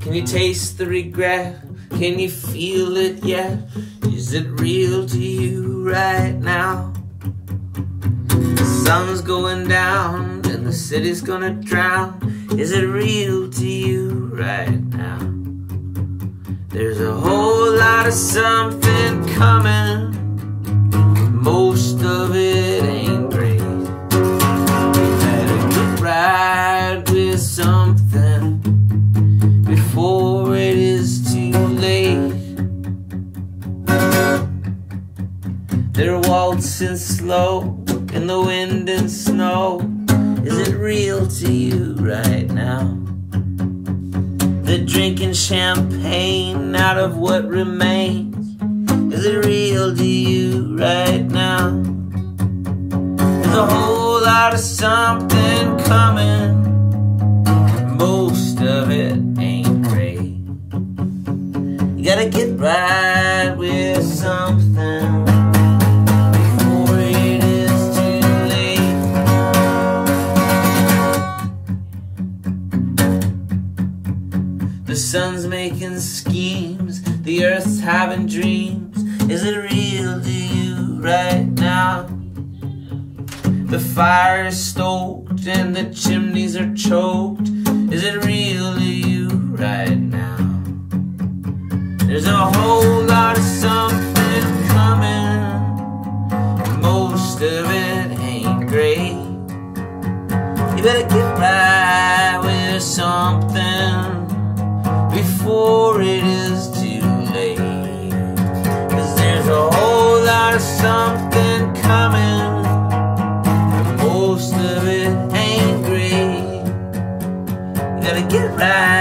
Can you taste the regret? Can you feel it yet? Is it real to you right now? The sun's going down and the city's gonna drown. Is it real to you right now? There's a whole lot of something coming. With something before it is too late. They're waltzing slow in the wind and snow. Is it real to you right now? They're drinking champagne out of what remains. Is it real to you right now? Whole lot of something coming. Most of it ain't great. You gotta get right with something before it is too late. The sun's making schemes, the earth's having dreams. Is it real to you right now? The fire is stoked and the chimneys are choked. Is it real to you right now? There's a whole lot of something coming. Most of it ain't great. You better get right with something before it is too late. Cause there's a whole lot of something coming. Of